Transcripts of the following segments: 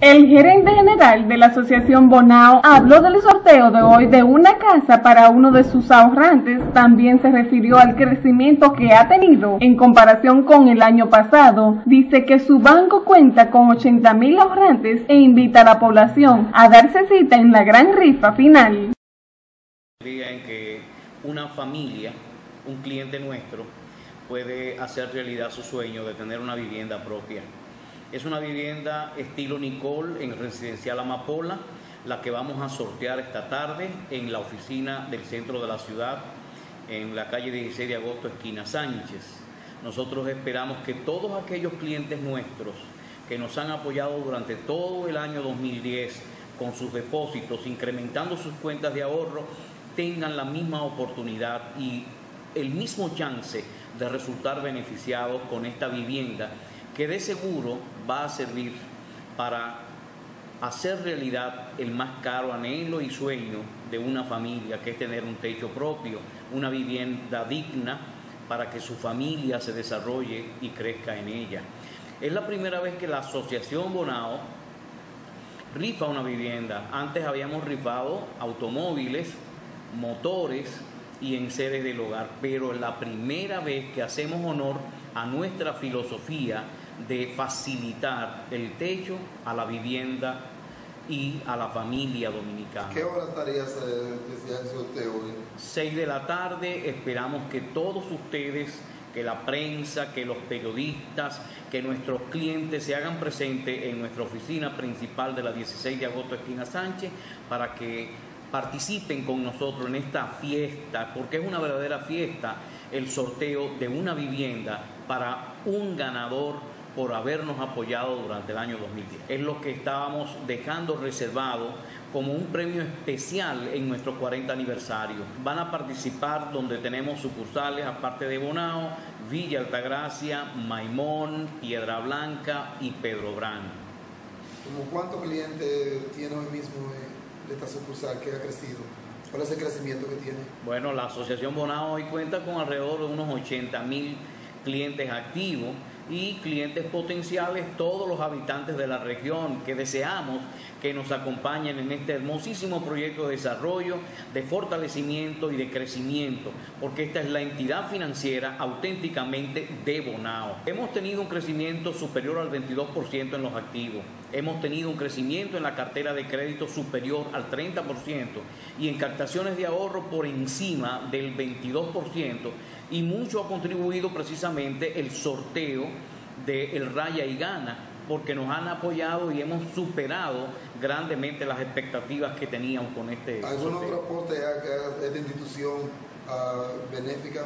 El gerente general de la Asociación Bonao habló del sorteo de hoy de una casa para uno de sus ahorrantes. También se refirió al crecimiento que ha tenido en comparación con el año pasado. Dice que su banco cuenta con 80 mil ahorrantes e invita a la población a darse cita en la gran rifa final. En que una familia, un cliente nuestro, puede hacer realidad su sueño de tener una vivienda propia. Es una vivienda estilo Nicole en residencial Amapola, la que vamos a sortear esta tarde en la oficina del centro de la ciudad, en la calle 16 de agosto, esquina Sánchez. Nosotros esperamos que todos aquellos clientes nuestros que nos han apoyado durante todo el año 2010 con sus depósitos, incrementando sus cuentas de ahorro, tengan la misma oportunidad y el mismo chance de resultar beneficiados con esta vivienda que de seguro va a servir para hacer realidad el más caro anhelo y sueño de una familia, que es tener un techo propio, una vivienda digna para que su familia se desarrolle y crezca en ella. Es la primera vez que la Asociación Bonao rifa una vivienda. Antes habíamos rifado automóviles, motores y enseres del hogar, pero es la primera vez que hacemos honor a nuestra filosofía de facilitar el techo a la vivienda y a la familia dominicana. ¿Qué hora estaría ese sorteo hoy? Seis de la tarde, esperamos que todos ustedes, que la prensa, que los periodistas, que nuestros clientes se hagan presentes en nuestra oficina principal de la 16 de agosto, esquina Sánchez, para que participen con nosotros en esta fiesta, porque es una verdadera fiesta el sorteo de una vivienda para un ganador por habernos apoyado durante el año 2010. Es lo que estábamos dejando reservado como un premio especial en nuestro 40 aniversario. Van a participar donde tenemos sucursales, aparte de Bonao, Villa Altagracia, Maimón, Piedra Blanca y Pedro Brán. ¿Cómo cuántos clientes tiene hoy mismo de esta sucursal que ha crecido? ¿Cuál es el crecimiento que tiene? Bueno, la Asociación Bonao hoy cuenta con alrededor de unos 80 mil clientes activos y clientes potenciales, todos los habitantes de la región que deseamos que nos acompañen en este hermosísimo proyecto de desarrollo, de fortalecimiento y de crecimiento, porque esta es la entidad financiera auténticamente de Bonao. Hemos tenido un crecimiento superior al 22% en los activos, hemos tenido un crecimiento en la cartera de crédito superior al 30% y en captaciones de ahorro por encima del 22% y mucho ha contribuido precisamente el sorteo de el Raya y Gana, porque nos han apoyado y hemos superado grandemente las expectativas que teníamos con este. ¿Algún otro aporte a esta institución uh, benéfica?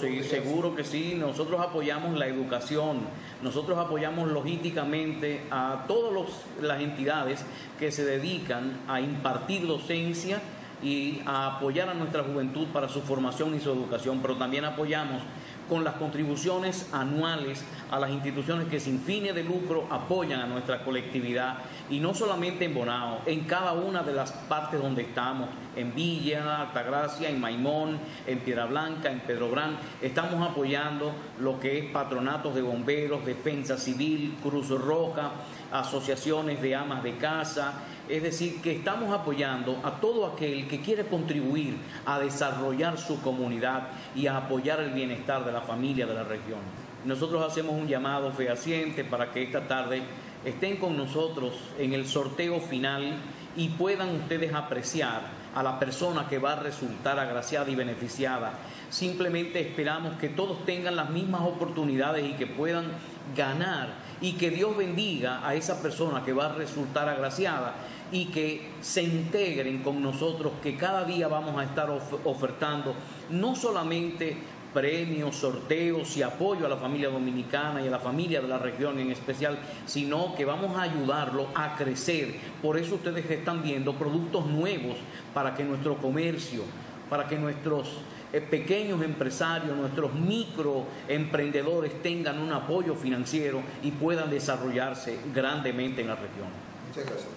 Sí, seguro que sí. Nosotros apoyamos la educación, nosotros apoyamos logísticamente a todas las entidades que se dedican a impartir docencia y a apoyar a nuestra juventud para su formación y su educación, pero también apoyamos con las contribuciones anuales a las instituciones que sin fines de lucro apoyan a nuestra colectividad y no solamente en Bonao, en cada una de las partes donde estamos, en Villa, Altagracia, en Maimón, en Piedra Blanca, en Pedro Gran, estamos apoyando lo que es patronatos de bomberos, defensa civil, Cruz Roja, asociaciones de amas de casa, es decir, que estamos apoyando a todo aquel que quiere contribuir a desarrollar su comunidad y a apoyar el bienestar de la familia de la región. Nosotros hacemos un llamado fehaciente para que esta tarde estén con nosotros en el sorteo final y puedan ustedes apreciar a la persona que va a resultar agraciada y beneficiada. Simplemente esperamos que todos tengan las mismas oportunidades y que puedan ganar y que Dios bendiga a esa persona que va a resultar agraciada y que se integren con nosotros, que cada día vamos a estar ofertando no solamente premios, sorteos y apoyo a la familia dominicana y a la familia de la región en especial, sino que vamos a ayudarlo a crecer. Por eso ustedes están viendo productos nuevos para que nuestro comercio, para que nuestros eh, pequeños empresarios, nuestros microemprendedores tengan un apoyo financiero y puedan desarrollarse grandemente en la región. Muchas gracias.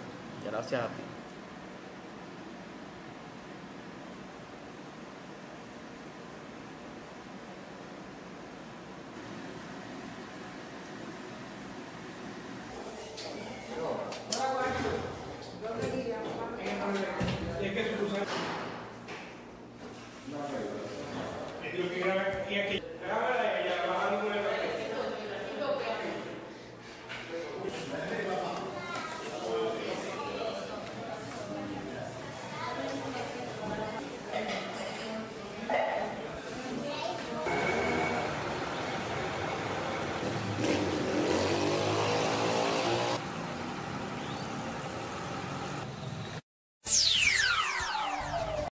Gracias a ti. Thank. Graba, y aquí, graba ella,